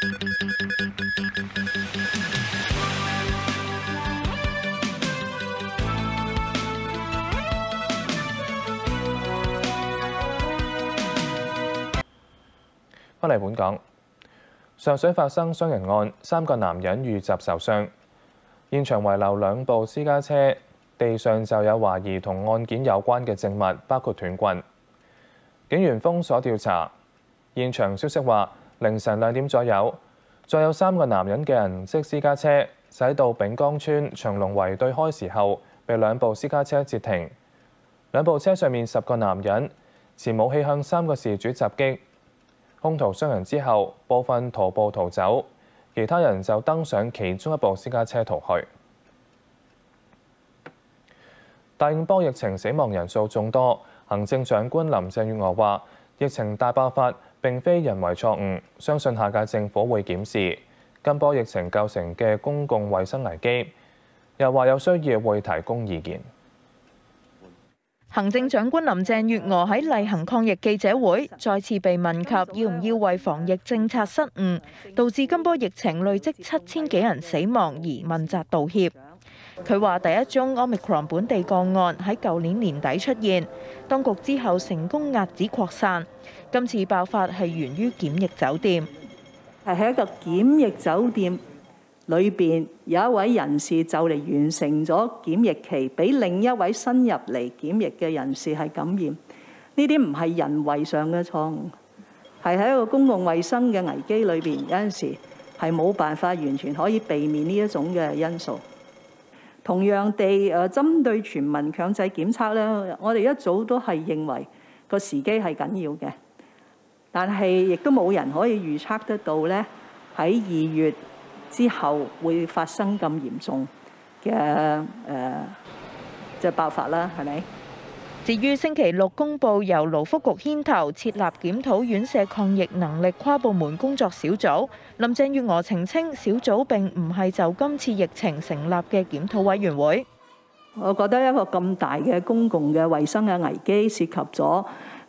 翻嚟本港，上水發生傷人案，三個男人遇襲受傷，現場遺留兩部私家車，地上就有懷疑同案件有關嘅證物，包括斷棍。警員封鎖調查。現場消息話，凌晨兩點左右，再有三個男人嘅銀色私家車駛到丙江村長龍圍對開時候，被兩部私家車截停。兩部車上面十個男人持武器向三個事主襲擊。兇徒傷人之後，部分徒步逃走，其他人就登上其中一部私家車逃去。第五波疫情死亡人數眾多，行政長官林鄭月娥話：疫情大爆發並非人為錯誤，相信下屆政府會檢視今波疫情構成嘅公共衛生危機，又話有需要會提供意見。行政長官林鄭月娥喺例行抗疫記者會再次被問及要唔要為防疫政策失誤導致今波疫情累積七千幾人死亡而問責道歉。佢話第一宗 Omicron 本地個案喺舊年年底出現，當局之後成功壓止擴散。今次爆發係源於檢疫酒店，係喺一個檢疫酒店。裏邊有一位人士就嚟完成咗檢疫期，俾另一位新入嚟檢疫嘅人士係感染。呢啲唔係人為上嘅錯誤，係喺一個公共衛生嘅危機裏邊，有陣時係冇辦法完全可以避免呢一種嘅因素。同樣地，誒針對全民強制檢測咧，我哋一早都係認為個時機係緊要嘅，但係亦都冇人可以預測得到咧喺二月之後會發生咁嚴重嘅誒，即係爆發啦，係咪？至於星期六公佈由勞福局牽頭設立檢討院舍抗疫能力跨部門工作小組，林鄭月娥澄清小組並唔係就今次疫情成立嘅檢討委員會。我覺得一個咁大嘅公共嘅衞生嘅危機，涉及咗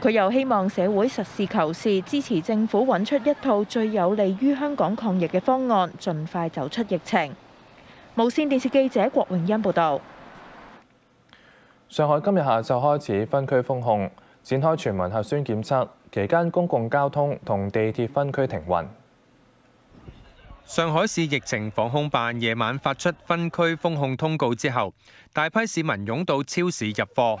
佢又希望社會實事求是，支持政府揾出一套最有利於香港抗疫嘅方案，盡快走出疫情。無線電視記者郭榮欣報導。上海今日下晝開始分區封控。展開全民核酸檢測期間，公共交通同地鐵分區停運。上海市疫情防控辦夜晚發出分區封控通告之後，大批市民湧到超市入貨。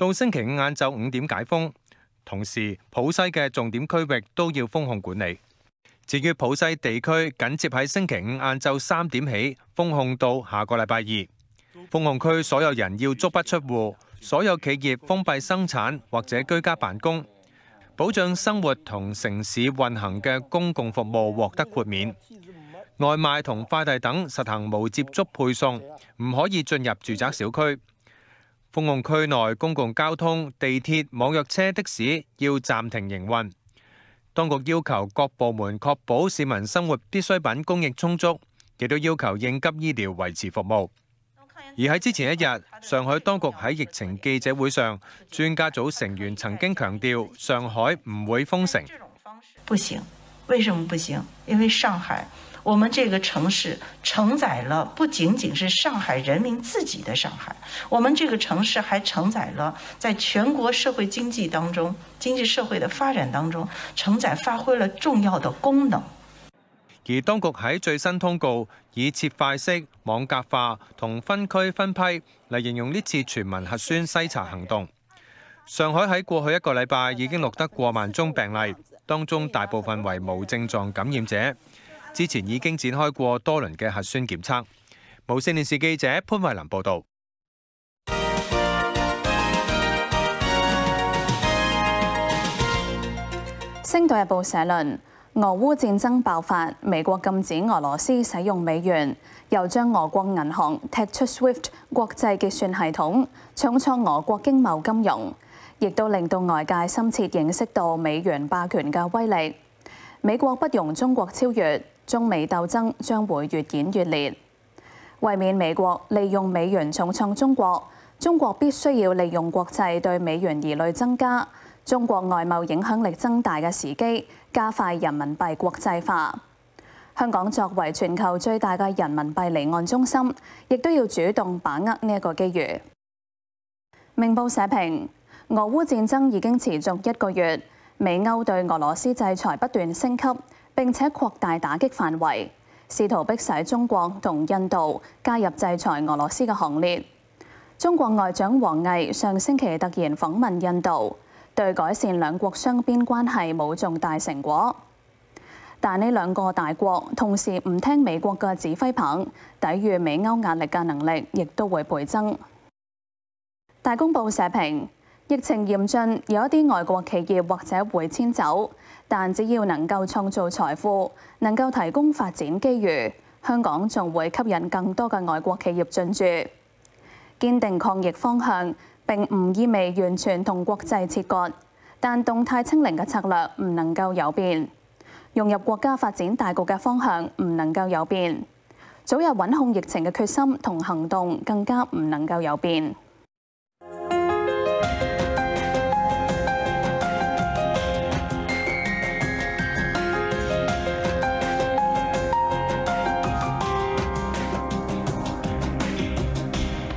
到星期五晏晝五點解封。同時，浦西嘅重點區域都要封控管理。至於浦西地區，緊接喺星期五晏晝三點起封控到下個禮拜二。封控區所有人要足不出戶。所有企業封閉生產或者居家辦公，保障生活同城市運行嘅公共服務獲得豁免。外賣同快遞等實行無接觸配送，唔可以進入住宅小區。封控区内公共交通、地铁、网约车、的士要暂停营运。当局要求各部门确保市民生活必需品供应充足，亦都要求应急医疗维持服务。而喺之前一日，上海当局喺疫情记者会上，专家组成员曾经强调，上海唔会封城。不行。为什么不行？因为上海，我们这个城市承载了不仅仅是上海人民自己的上海，我们这个城市还承载了在全国社会经济当中、经济社会的发展当中，承载发挥了重要的功能。而当局喺最新通告以切块式、网格化同分区分批嚟形容呢次全民核酸筛查行动。上海喺过去一个礼拜已经录得过万宗病例，当中大部分为无症状感染者。之前已經展開過多輪嘅核酸檢測。無線電視記者潘慧琳報導。星島日報社論：俄烏戰爭爆發，美國禁止俄羅斯使用美元，又將俄國銀行踢出 SWIFT 國際結算系統，重創俄國經貿金融，亦都令到外界深切認識到美元霸權嘅威力。美國不容中國超越，中美鬥爭將會越演越烈。為免美國利用美元重創中國，中國必須要利用國際對美元疑慮增加。中國外貿影響力增大嘅時機，加快人民幣國際化。香港作為全球最大嘅人民幣離岸中心，亦都要主動把握呢一個機遇。明報社評：俄烏戰爭已經持續一個月，美歐對俄羅斯制裁不斷升級，並且擴大打擊範圍，試圖迫使中國同印度加入制裁俄羅斯嘅行列。中國外長王毅上星期突然訪問印度。對改善兩國雙邊關係冇重大成果，但呢兩個大國同時唔聽美國嘅指揮棒，抵禦美歐壓力嘅能力亦都會倍增。大公報社評：疫情嚴峻，有一啲外國企業或者會遷走，但只要能夠創造財富，能夠提供發展機遇，香港仲會吸引更多嘅外國企業進駐。堅定抗疫方向，並唔意味完全同國際切割，但動態清零嘅策略唔能夠有變，融入國家發展大局嘅方向唔能夠有變，早日穩控疫情嘅決心同行動更加唔能夠有變。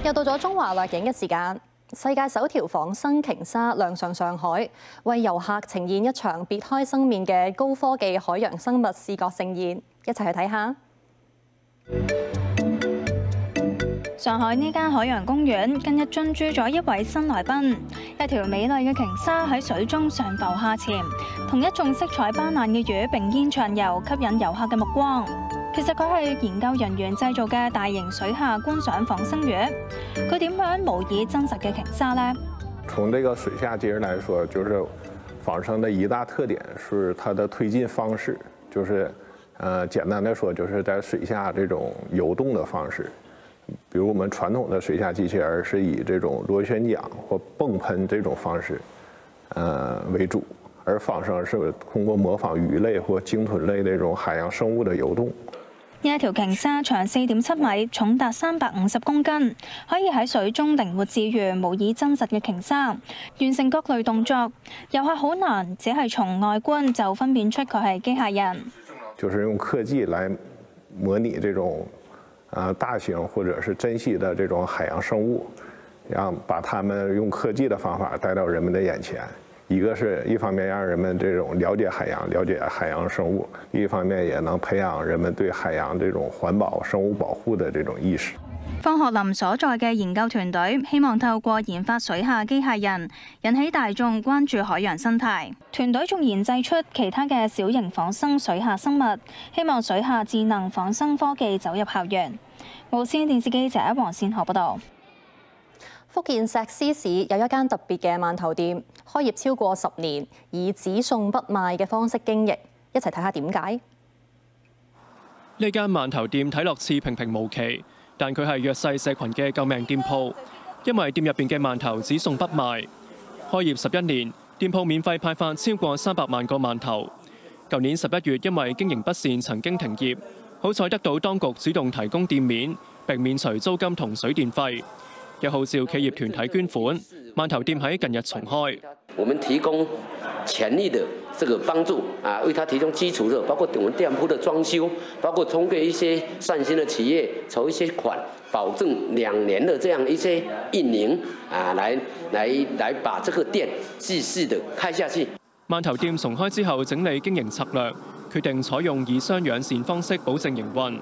又到咗中華掠影嘅時間。世界首條仿生鲸鲨亮相上海，為遊客呈現一場別開生面嘅高科技海洋生物視覺盛宴，一齊去睇下。上海呢間海洋公園近日進駐咗一位新來賓，一條美麗嘅鲸鲨喺水中上浮下潛，同一众色彩斑斓嘅魚並肩暢遊，吸引遊客嘅目光。其實佢係研究人員製造嘅大型水下觀賞仿生魚，佢點樣模擬真實嘅鯨鯊呢？從這個水下機器人來說，就是仿生的一大特點是它的推進方式，就是，呃，簡單的說，就是在水下這種游動的方式。比如我們傳統的水下機器人是以這種螺旋槳或泵噴這種方式，呃，為主，而仿生是通過模仿魚類或鯨豚類這種海洋生物的游動。呢一條鯨鯊長四點七米，重達三百五十公斤，可以喺水中靈活自如，模擬真實嘅鯨鯊，完成各類動作。遊客好難，只係從外觀就分辨出佢係機械人。就是用科技來模擬這種，呃，大型或者是珍稀的這種海洋生物，讓把它們用科技的方法帶到人們的眼前。一个是一方面让人们这种了解海洋、了解海洋生物，一方面也能培养人们对海洋这种环保、生物保护的这种意识。方学林所在嘅研究团队希望透过研发水下机械人，引起大众关注海洋生态。团队仲研制出其他嘅小型仿生水下生物，希望水下智能仿生科技走入校园。无线电视记者黄善河报道。福建石狮市有一間特別嘅饅頭店，開業超過十年，以只送不賣嘅方式經營。一齊睇下點解？呢間饅頭店睇落似平平無奇，但佢係弱勢社群嘅救命店鋪，因為店入邊嘅饅頭只送不賣。開業十一年，店鋪免費派發超過三百萬個饅頭。舊年十一月，因為經營不善，曾經停業，好彩得到當局主動提供店面並免除租金同水電費。又號召企業團體捐款。饅頭店喺近日重開。我們提供全力的這個幫助啊，為他提供基礎的，包括我們店鋪的裝修，包括通過一些善心的企業籌一些款，保證兩年的這樣一些運營啊，來來來把這個店繼續的開下去。饅頭店重開之後，整理經營策略，決定採用以商養善方式保證營運，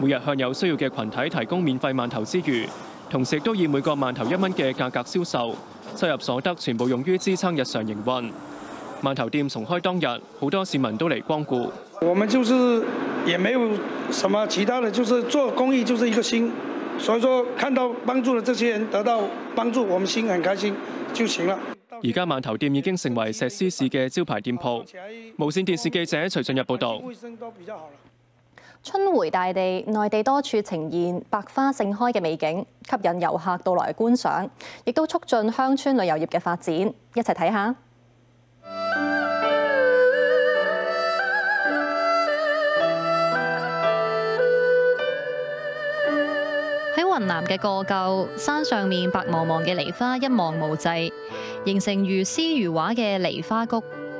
每日向有需要嘅群體提供免費饅頭之餘，同時亦都以每個饅頭一蚊嘅價格銷售，收入所得全部用於支撐日常營運。饅頭店重開當日，好多市民都嚟光顧。我們就是也沒有什麼其他的，就是做公益就是一個心，所以說看到幫助了這些人得到幫助，我們心很開心就行了。而家饅頭店已經成為石獅市嘅招牌店鋪。無線電視記者徐俊日報導。春回大地，內地多處呈現百花盛開嘅美景，吸引遊客到來觀賞，亦都促進鄉村旅遊業嘅發展。一齊睇下。喺雲南嘅過舊山上面，白茫茫嘅梨花一望無際，形成如詩如畫嘅梨花谷，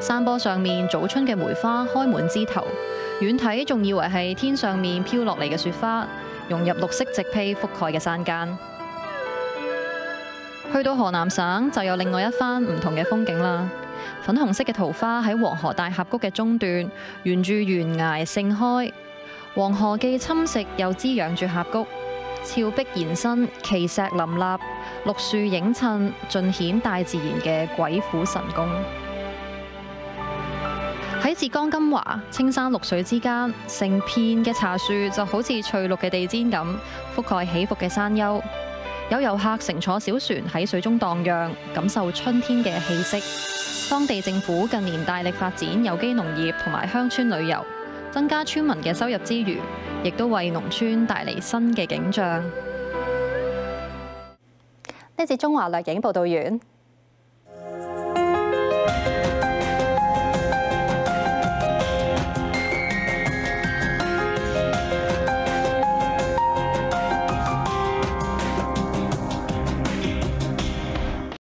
山坡上面早春嘅梅花開滿枝頭，遠睇仲以為係天上面飄落嚟嘅雪花，融入綠色植被覆蓋嘅山間。去到河南省就有另外一番唔同嘅風景啦。粉紅色嘅桃花喺黃河大峽谷嘅中段，沿住懸崖盛開。黃河既侵蝕又滋養住峽谷，峭壁延伸，奇石林立，綠樹映襯，盡顯大自然嘅鬼斧神工。喺浙江金华，青山绿水之間，成片嘅茶樹就好似翠綠嘅地氈咁，覆蓋起伏嘅山丘。有遊客乘坐小船喺水中蕩漾，感受春天嘅氣息。當地政府近年大力發展有機農業同埋鄉村旅遊。增加村民嘅收入之餘，亦都為農村帶嚟新嘅景象。呢次中華掠影報道完。